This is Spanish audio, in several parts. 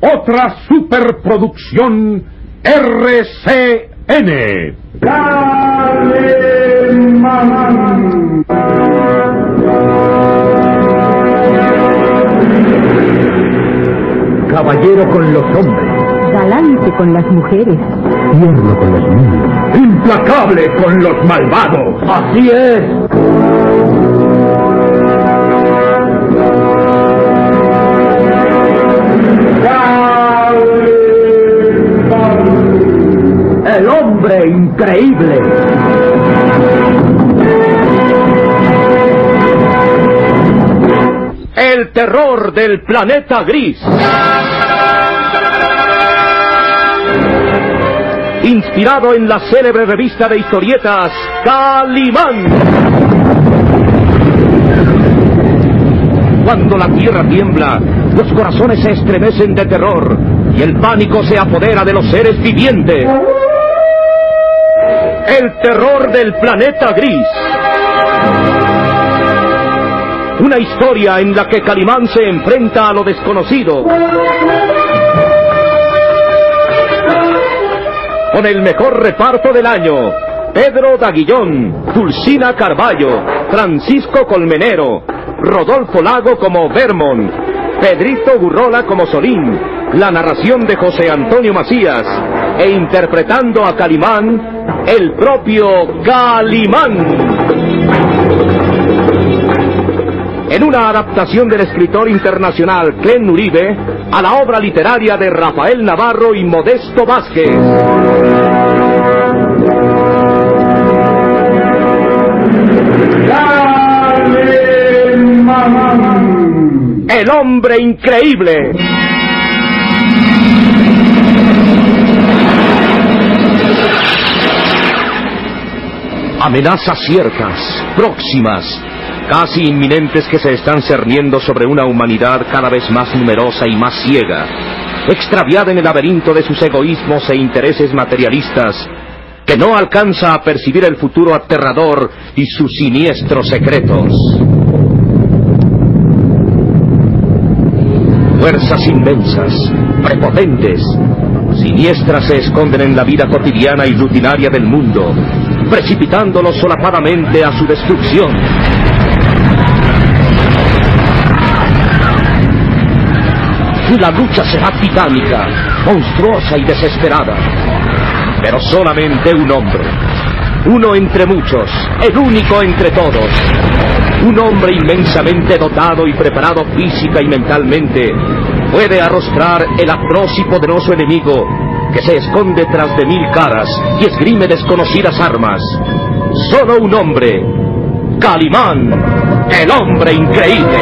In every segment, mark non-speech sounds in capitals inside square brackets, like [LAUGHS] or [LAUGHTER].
otra superproducción RCN. Caballero con los hombres. Galante con las mujeres. Tierno con los niños. Implacable con los malvados. Así es. Increíble. El terror del planeta gris. Inspirado en la célebre revista de historietas Calimán. Cuando la tierra tiembla, los corazones se estremecen de terror y el pánico se apodera de los seres vivientes. El terror del planeta gris. Una historia en la que Calimán se enfrenta a lo desconocido. Con el mejor reparto del año. Pedro Daguillón, Dulcina Carballo, Francisco Colmenero, Rodolfo Lago como Vermont, Pedrito Gurrola como Solín, la narración de José Antonio Macías e interpretando a Calimán, el propio Calimán en una adaptación del escritor internacional Ken Uribe a la obra literaria de Rafael Navarro y Modesto Vázquez. El hombre increíble. Amenazas ciertas, próximas, casi inminentes que se están cerniendo sobre una humanidad cada vez más numerosa y más ciega, extraviada en el laberinto de sus egoísmos e intereses materialistas, que no alcanza a percibir el futuro aterrador y sus siniestros secretos. Fuerzas inmensas, prepotentes, siniestras se esconden en la vida cotidiana y rutinaria del mundo, precipitándolos solapadamente a su destrucción. la lucha será titánica, monstruosa y desesperada. Pero solamente un hombre, uno entre muchos, el único entre todos, un hombre inmensamente dotado y preparado física y mentalmente, puede arrostrar el atroz y poderoso enemigo que se esconde tras de mil caras y esgrime desconocidas armas. Solo un hombre, Calimán, el hombre increíble.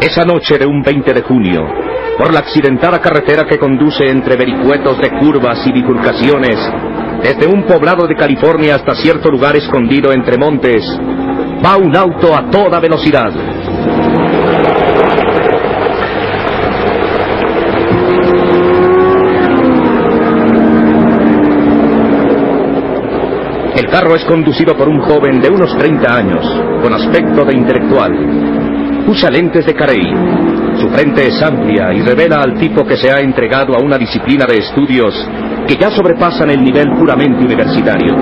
Esa noche de un 20 de junio, por la accidentada carretera que conduce entre vericuetos de curvas y bifurcaciones, desde un poblado de California hasta cierto lugar escondido entre montes, va un auto a toda velocidad. El carro es conducido por un joven de unos 30 años, con aspecto de intelectual. Usa lentes de carey. Su frente es amplia y revela al tipo que se ha entregado a una disciplina de estudios que ya sobrepasan el nivel puramente universitario.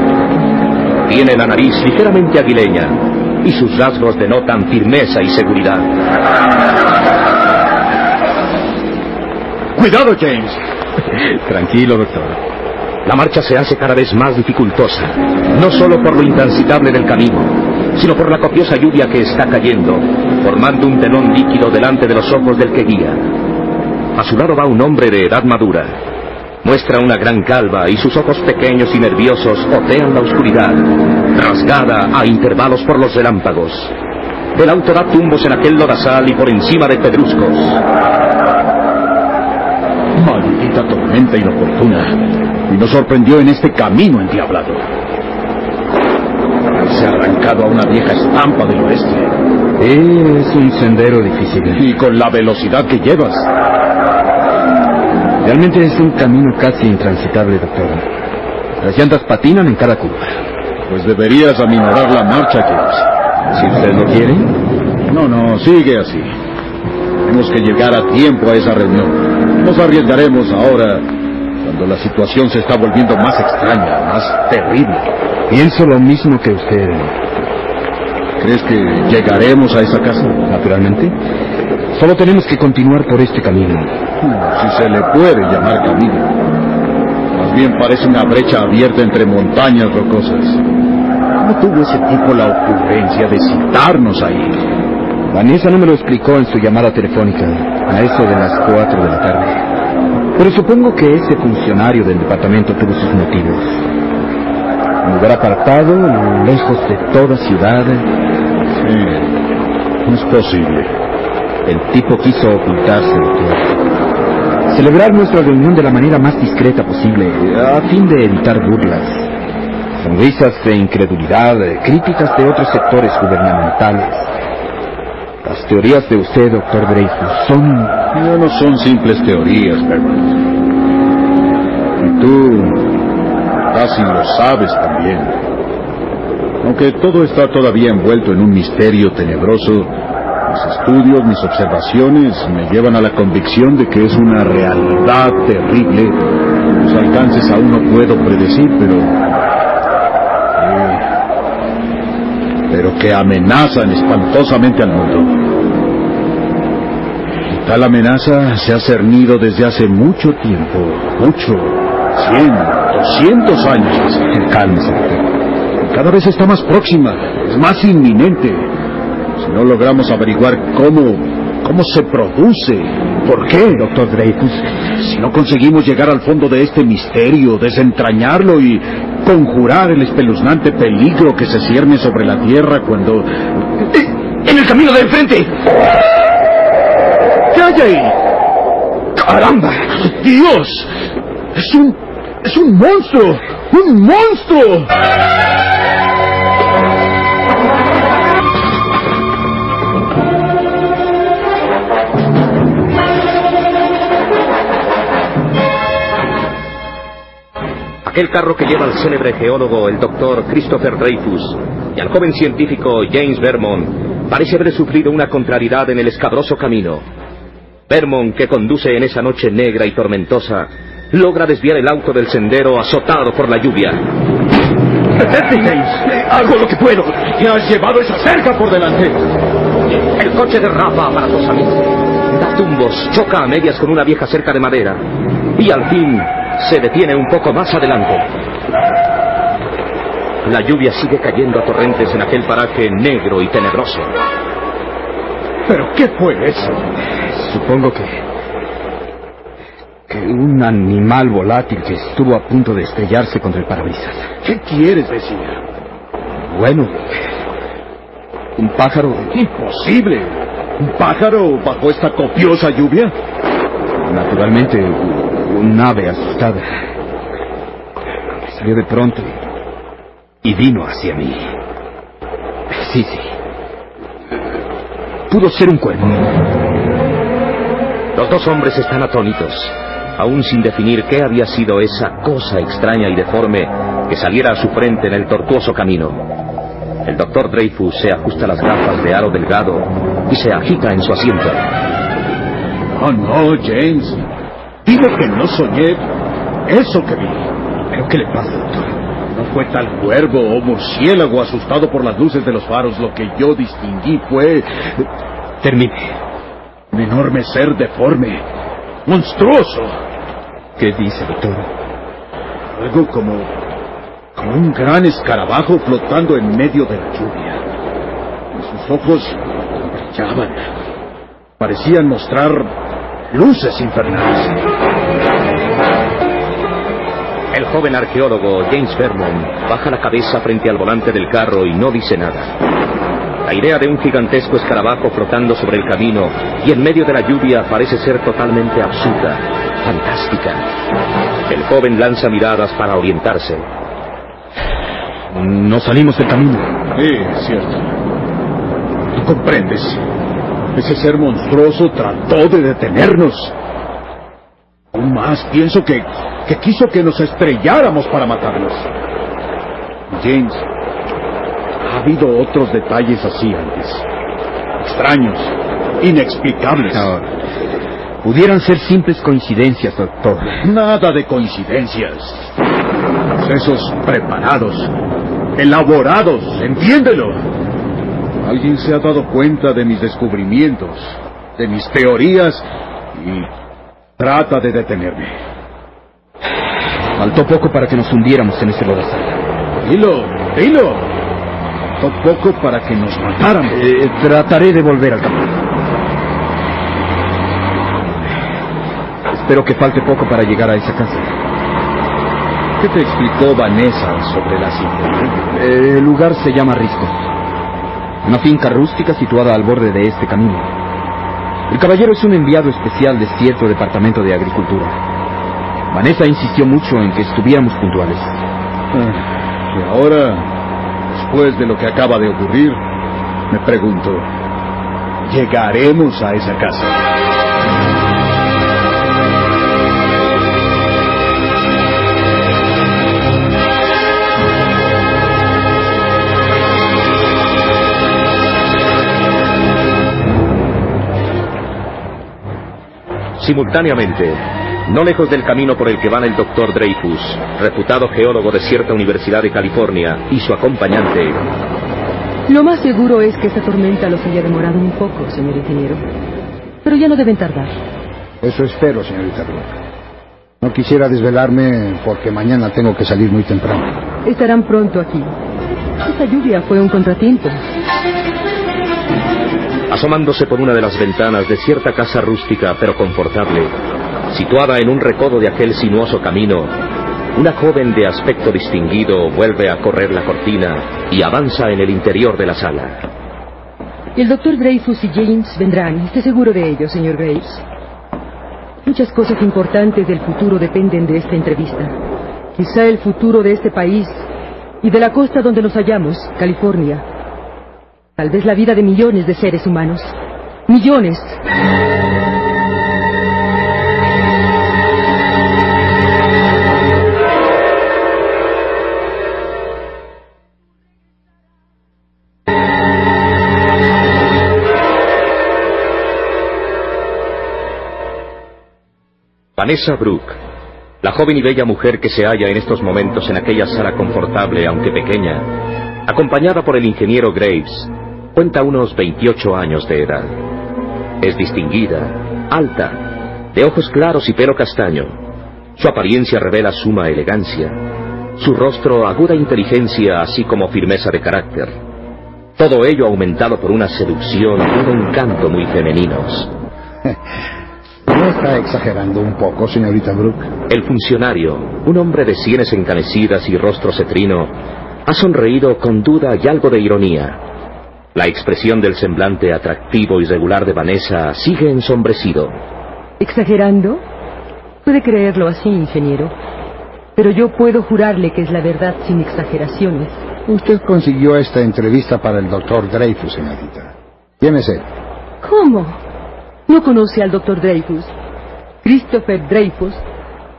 Tiene la nariz ligeramente aguileña y sus rasgos denotan firmeza y seguridad. Cuidado, James. [LAUGHS] Tranquilo, doctor. La marcha se hace cada vez más dificultosa, no solo por lo intransitable del camino, sino por la copiosa lluvia que está cayendo, formando un telón líquido delante de los ojos del que guía. A su lado va un hombre de edad madura. Muestra una gran calva y sus ojos pequeños y nerviosos otean la oscuridad, rasgada a intervalos por los relámpagos. El auto da tumbos en aquel lodazal y por encima de pedruscos. Maldita tormenta inoportuna. Y nos sorprendió en este camino endiablado. Se ha arrancado a una vieja estampa del oeste. Es un sendero difícil. Y con la velocidad que llevas. Realmente es un camino casi intransitable, doctor. Las llantas patinan en cada curva. Pues deberías aminorar la marcha, James. Si usted lo quiere. No, no, sigue así. Tenemos que llegar a tiempo a esa reunión. Nos arriesgaremos ahora cuando la situación se está volviendo más extraña, más terrible. Pienso lo mismo que usted. ¿Crees que llegaremos a esa casa? Naturalmente. Solo tenemos que continuar por este camino. Si se le puede llamar camino. Más bien parece una brecha abierta entre montañas rocosas. ¿Cómo tuvo ese tipo la ocurrencia de citarnos ahí? Vanessa no me lo explicó en su llamada telefónica, a eso de las cuatro de la tarde. Pero supongo que ese funcionario del departamento tuvo sus motivos. Un lugar apartado, lejos de toda ciudad. Sí, es posible. El tipo quiso ocultarse, doctor. Celebrar nuestra reunión de la manera más discreta posible, a fin de evitar burlas. Sonrisas de incredulidad, críticas de otros sectores gubernamentales. Las teorías de usted, doctor Dreyfus, son... No, no son simples teorías, Berman. Y tú casi lo sabes también. Aunque todo está todavía envuelto en un misterio tenebroso, mis estudios, mis observaciones me llevan a la convicción de que es una realidad terrible. Los alcances aún no puedo predecir, pero... eh, pero que amenazan espantosamente al mundo. Tal amenaza se ha cernido desde hace mucho tiempo, mucho, cien, doscientos años. Cálmese, doctor. Cada vez está más próxima, es más inminente. Si no logramos averiguar cómo, cómo se produce, por qué, Doctor Dreyfus, si no conseguimos llegar al fondo de este misterio, desentrañarlo y conjurar el espeluznante peligro que se cierne sobre la Tierra cuando... ¡En el camino de enfrente! ¿Qué hay ahí? ¡Caramba! ¡Dios! ¡Es un... es un monstruo! ¡Un monstruo! Aquel carro que lleva al célebre geólogo, el doctor Christopher Dreyfus, y al joven científico James Vermont, parece haber sufrido una contrariedad en el escabroso camino. Vermont, que conduce en esa noche negra y tormentosa, logra desviar el auto del sendero azotado por la lluvia. James, hago lo que puedo. Te has llevado esa cerca por delante. El coche derrapa aparatosamente. Da tumbos, choca a medias con una vieja cerca de madera. Y al fin se detiene un poco más adelante. La lluvia sigue cayendo a torrentes en aquel paraje negro y tenebroso. ¿Pero qué fue eso? supongo que... que un animal volátil que estuvo a punto de estrellarse contra el parabrisas. ¿Qué quieres decir? Bueno, un pájaro Imposible. ¿Un pájaro bajo esta copiosa lluvia? Naturalmente, un ave asustada. Salió de pronto y, y vino hacia mí. Sí, sí. Pudo ser un cuervo. Los dos hombres están atónitos, aún sin definir qué había sido esa cosa extraña y deforme que saliera a su frente en el tortuoso camino. El doctor Dreyfus se ajusta las gafas de aro delgado y se agita en su asiento. Oh, no, James. Digo que no soñé eso que vi. ¿Pero qué le pasa, doctor? No fue tal cuervo o murciélago asustado por las luces de los faros. Lo que yo distinguí fue Termine. un enorme ser deforme, monstruoso. ¿Qué dice, doctor? Algo como, como un gran escarabajo flotando en medio de la lluvia. Sus ojos brillaban. Parecían mostrar luces infernales. El joven arqueólogo James Vermont baja la cabeza frente al volante del carro y no dice nada. La idea de un gigantesco escarabajo flotando sobre el camino y en medio de la lluvia parece ser totalmente absurda, fantástica. El joven lanza miradas para orientarse. No salimos del camino. Sí, es cierto. ¿Tú comprendes? Ese ser monstruoso trató de detenernos. Aún más, pienso que, que quiso que nos estrelláramos para matarnos. James, ha habido otros detalles así antes. Extraños, inexplicables. Ahora, pudieran ser simples coincidencias, doctor. Nada de coincidencias. Procesos preparados, elaborados, entiéndelo. Alguien se ha dado cuenta de mis descubrimientos, de mis teorías y trata de detenerme. Faltó poco para que nos hundiéramos en ese lodazal. Dilo, dilo. Faltó poco para que nos mataran. Eh, trataré de volver al camino. Espero que falte poco para llegar a esa casa. ¿Qué te explicó Vanessa sobre la cita? Eh, el lugar se llama Risco. Una finca rústica situada al borde de este camino. El caballero es un enviado especial de cierto departamento de agricultura. Vanessa insistió mucho en que estuviéramos puntuales. Ah, y ahora, después de lo que acaba de ocurrir, me pregunto, ¿llegaremos a esa casa? Simultáneamente, no lejos del camino por el que van el doctor Dreyfus, reputado geólogo de cierta universidad de California, y su acompañante, Lo más seguro es que esta tormenta los haya demorado un poco, señor ingeniero. Pero ya no deben tardar. Eso espero, señorita Brooke. No quisiera desvelarme porque mañana tengo que salir muy temprano. Estarán pronto aquí. Esta lluvia fue un contratiempo. Asomándose por una de las ventanas de cierta casa rústica pero confortable, situada en un recodo de aquel sinuoso camino, una joven de aspecto distinguido vuelve a correr la cortina y avanza en el interior de la sala. El doctor Dreyfus y James vendrán. Esté seguro de ello, señor Graves. Muchas cosas importantes del futuro dependen de esta entrevista. Quizá el futuro de este país y de la costa donde nos hallamos, California. Tal vez la vida de millones de seres humanos. Millones. Vanessa Brooke, la joven y bella mujer que se halla en estos momentos en aquella sala confortable, aunque pequeña, acompañada por el ingeniero Graves, cuenta unos 28 años de edad. Es distinguida, alta, de ojos claros y pelo castaño. Su apariencia revela suma elegancia, su rostro aguda inteligencia, así como firmeza de carácter. Todo ello aumentado por una seducción y un encanto muy femeninos. [LAUGHS] ¿No está exagerando un poco, señorita Brooke? El funcionario, un hombre de sienes encanecidas y rostro cetrino, ha sonreído con duda y algo de ironía. La expresión del semblante atractivo y regular de Vanessa sigue ensombrecido. ¿Exagerando? Puede creerlo así, ingeniero. Pero yo puedo jurarle que es la verdad sin exageraciones. Usted consiguió esta entrevista para el doctor Dreyfus, señorita. ¿Quién es él? ¿Cómo? ¿No conoce al doctor Dreyfus? Christopher Dreyfus,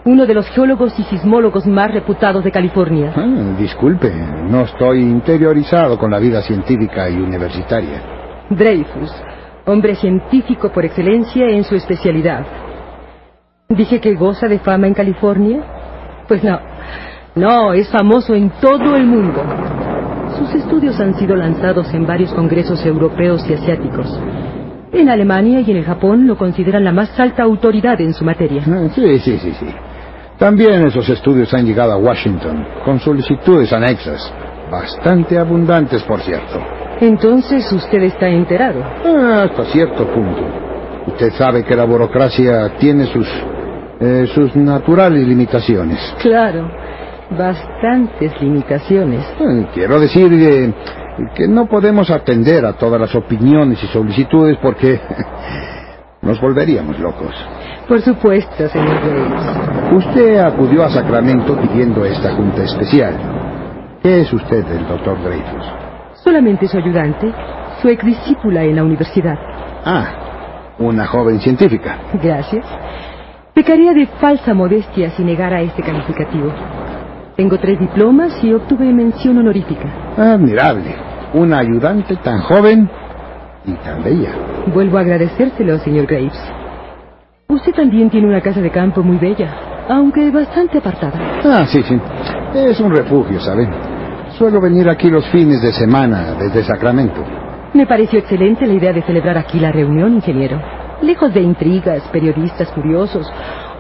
uno de los geólogos y sismólogos más reputados de California. Ah, disculpe, no estoy interiorizado con la vida científica y universitaria. Dreyfus, hombre científico por excelencia en su especialidad. ¿Dije que goza de fama en California? Pues no. No, es famoso en todo el mundo. Sus estudios han sido lanzados en varios congresos europeos y asiáticos. En Alemania y en el Japón lo consideran la más alta autoridad en su materia. Ah, Sí, sí, sí, sí. También esos estudios han llegado a Washington, con solicitudes anexas. Bastante abundantes, por cierto. Entonces usted está enterado. Ah, hasta cierto punto. Usted sabe que la burocracia tiene sus, eh, sus naturales limitaciones. Claro, bastantes limitaciones. Eh, Quiero decir eh, que no podemos atender a todas las opiniones y solicitudes porque [LAUGHS] nos volveríamos locos. Por supuesto, señor Graves. Usted acudió a Sacramento pidiendo esta junta especial. ¿Qué es usted, el doctor Dreyfus? Solamente su ayudante, su exdiscípula en la universidad. Ah, una joven científica. Gracias. Pecaría de falsa modestia si negara este calificativo. Tengo tres diplomas y obtuve mención honorífica. Admirable. Una ayudante tan joven y tan bella. Vuelvo a agradecérselo, señor Graves. Usted también tiene una casa de campo muy bella, aunque bastante apartada. Ah, sí, sí. Es un refugio, ¿saben? Suelo venir aquí los fines de semana desde Sacramento. Me pareció excelente la idea de celebrar aquí la reunión, ingeniero. Lejos de intrigas, periodistas curiosos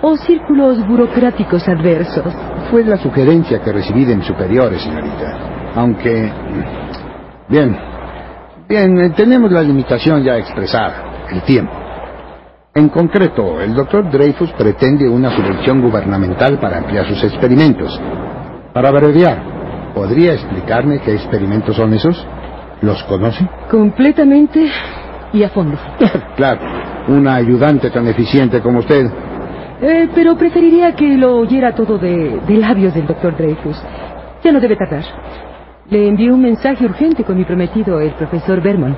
o círculos burocráticos adversos. Fue la sugerencia que recibí de mis superiores, señorita. Aunque... Bien. Bien, eh, tenemos la limitación ya expresada, el tiempo. En concreto, el doctor Dreyfus pretende una subvención gubernamental para ampliar sus experimentos. Para abreviar, ¿podría explicarme qué experimentos son esos? ¿Los conoce? Completamente y a fondo. [LAUGHS] claro, una ayudante tan eficiente como usted. Eh, pero preferiría que lo oyera todo de, de labios del doctor Dreyfus. Ya no debe tardar. Le envío un mensaje urgente con mi prometido, el profesor Berman.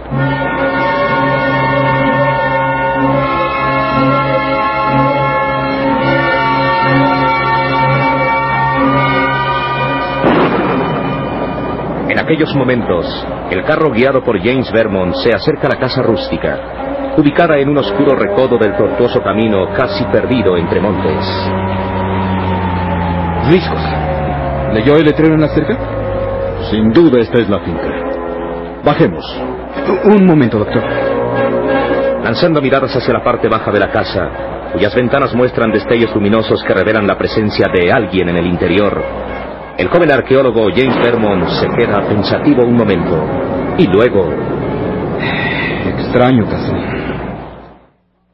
Aquellos momentos, el carro guiado por James Vermont se acerca a la casa rústica, ubicada en un oscuro recodo del tortuoso camino casi perdido entre montes. Riscos. ¿Leyó el letrero en la cerca? Sin duda esta es la finca. Bajemos. Un momento, doctor. Lanzando miradas hacia la parte baja de la casa, cuyas ventanas muestran destellos luminosos que revelan la presencia de alguien en el interior, el joven arqueólogo James Vermont se queda pensativo un momento y luego... Extraño caso.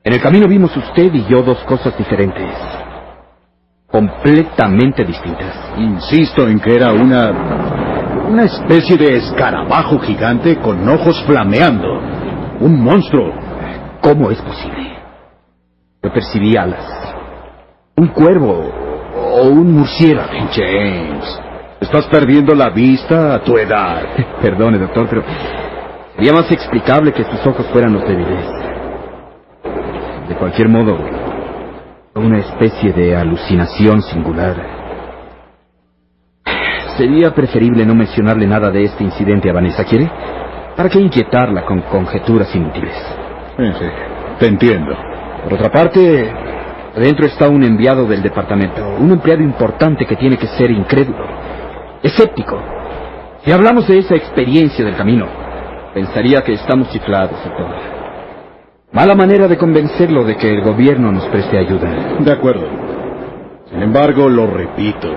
En el camino vimos usted y yo dos cosas diferentes. Completamente distintas. Insisto en que era una... una especie de escarabajo gigante con ojos flameando. Un monstruo. ¿Cómo es posible? Yo percibí alas. Un cuervo o un murciélago. James, estás perdiendo la vista a tu edad. [LAUGHS] Perdone, doctor, pero sería más explicable que sus ojos fueran los débiles. De cualquier modo, una especie de alucinación singular. Sería preferible no mencionarle nada de este incidente a Vanessa, ¿quiere? ¿Para qué inquietarla con conjeturas inútiles? Sí, sí, te entiendo. Por otra parte, adentro está un enviado del departamento, un empleado importante que tiene que ser incrédulo, escéptico. Si hablamos de esa experiencia del camino, pensaría que estamos chiflados. Mala manera de convencerlo de que el gobierno nos preste ayuda. De acuerdo. Sin embargo, lo repito.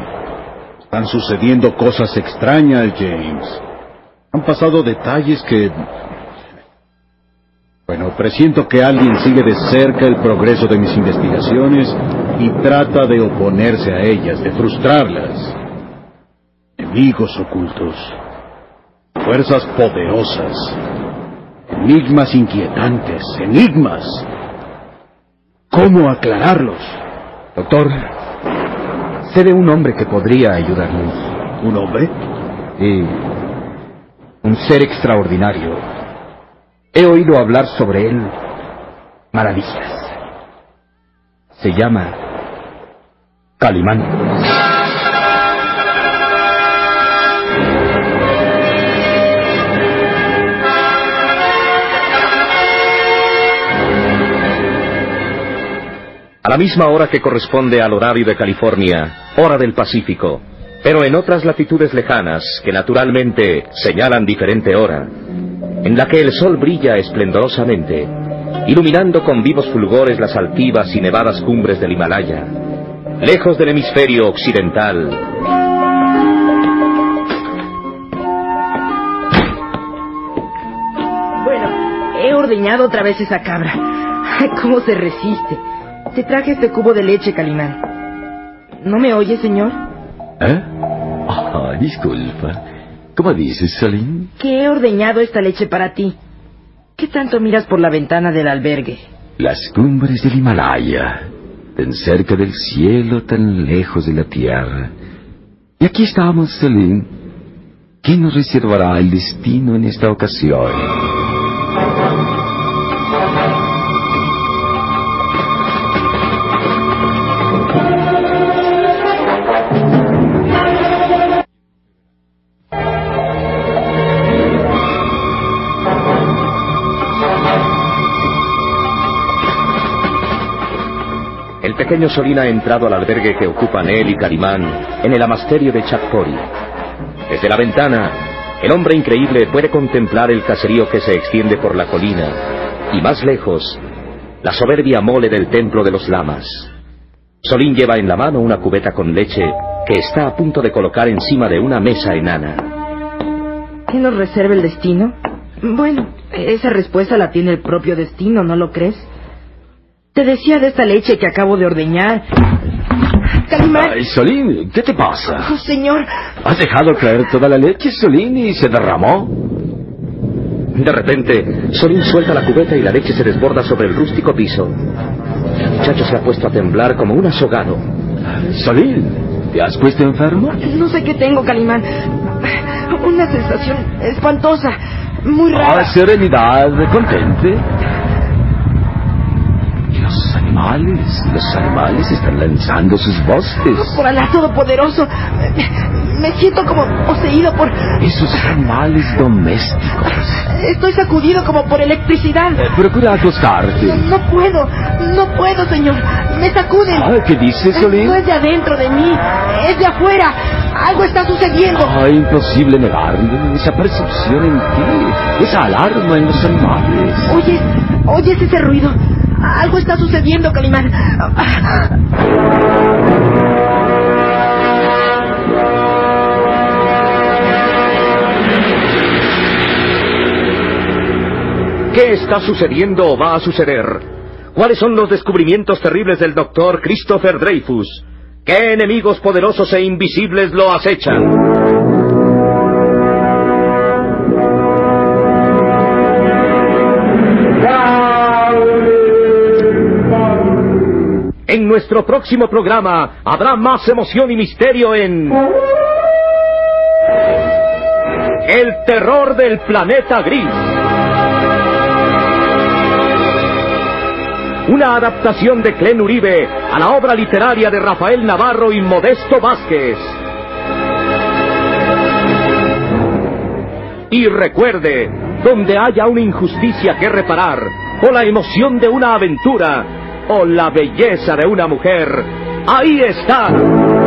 Están sucediendo cosas extrañas, James. Han pasado detalles que... Bueno, presiento que alguien sigue de cerca el progreso de mis investigaciones y trata de oponerse a ellas, de frustrarlas. Enemigos ocultos. Fuerzas poderosas. Enigmas inquietantes. Enigmas. ¿Cómo aclararlos? Doctor, sé de un hombre que podría ayudarnos. ¿Un hombre? Sí. Un ser extraordinario. He oído hablar sobre él maravillas. Se llama Calimán. A la misma hora que corresponde al horario de California, hora del Pacífico, pero en otras latitudes lejanas que naturalmente señalan diferente hora, en la que el sol brilla esplendorosamente, iluminando con vivos fulgores las altivas y nevadas cumbres del Himalaya, lejos del hemisferio occidental. Bueno, he ordeñado otra vez esa cabra. Ay, ¿Cómo se resiste? Te traje este cubo de leche, Calimán. ¿No me oye, señor? ¿Eh? Ah, disculpa. ¿Cómo dices, Salim? Que he ordeñado esta leche para ti. ¿Qué tanto miras por la ventana del albergue? Las cumbres del Himalaya, tan cerca del cielo, tan lejos de la tierra. Y aquí estamos, Salim. ¿Quién nos reservará el destino en esta ocasión? Pequeño Solín ha entrado al albergue que ocupan él y Carimán en el amasterio de Chakpori. Desde la ventana, el hombre increíble puede contemplar el caserío que se extiende por la colina y más lejos, la soberbia mole del templo de los lamas. Solín lleva en la mano una cubeta con leche que está a punto de colocar encima de una mesa enana. ¿Qué nos reserva el destino? Bueno, esa respuesta la tiene el propio destino, ¿no lo crees? Te decía de esta leche que acabo de ordeñar. Calimán. Ay, Solín, ¿qué te pasa? Oh, señor. ¿Has dejado caer toda la leche, Solín, y se derramó? De repente, Solín suelta la cubeta y la leche se desborda sobre el rústico piso. El muchacho se ha puesto a temblar como un azogado. Solín, ¿te has puesto enfermo? No sé qué tengo, Calimán. Una sensación espantosa, muy rara. Ah, serenidad, contente. Los animales, los animales están lanzando sus voces. Por Alá Todopoderoso, me siento como poseído por... Esos animales domésticos. Estoy sacudido como por electricidad. Eh, procura acostarte. No, no puedo, no puedo, señor. Me sacuden. Ah, ¿Qué dices, Solín? No es de adentro de mí, es de afuera. Algo está sucediendo. Ah, imposible negarlo. Esa percepción en ti, esa alarma en los animales. ¿Oyes? ¿Oyes ese ruido? Algo está sucediendo, Calimán. ¿Qué está sucediendo o va a suceder? ¿Cuáles son los descubrimientos terribles del doctor Christopher Dreyfus? ¿Qué enemigos poderosos e invisibles lo acechan? En nuestro próximo programa habrá más emoción y misterio en... El terror del planeta gris. Una adaptación de Clen Uribe a la obra literaria de Rafael Navarro y Modesto Vázquez. Y recuerde, donde haya una injusticia que reparar, o la emoción de una aventura, la belleza de una mujer, ahí está